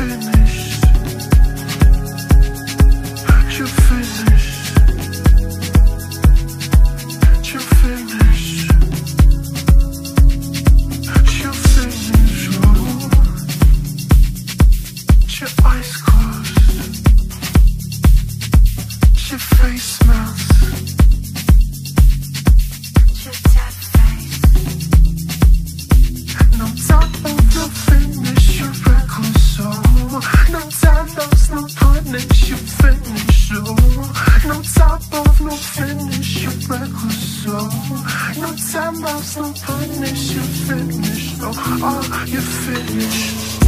finished? You finished? Aren't you finished? Aren't you finished? Your eyes closed? Your face melts. sometimes oh, oh, you finish, oh, are you finished?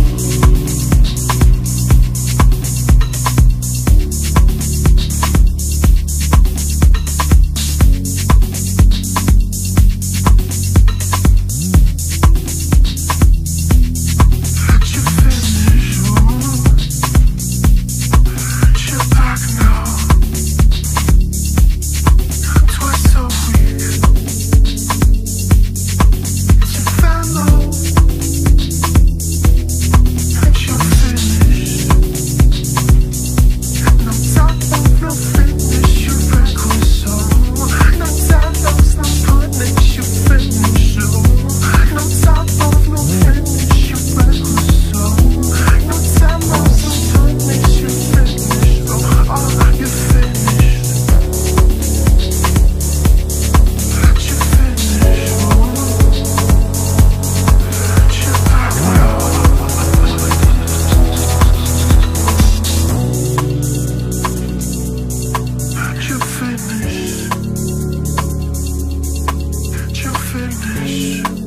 finish.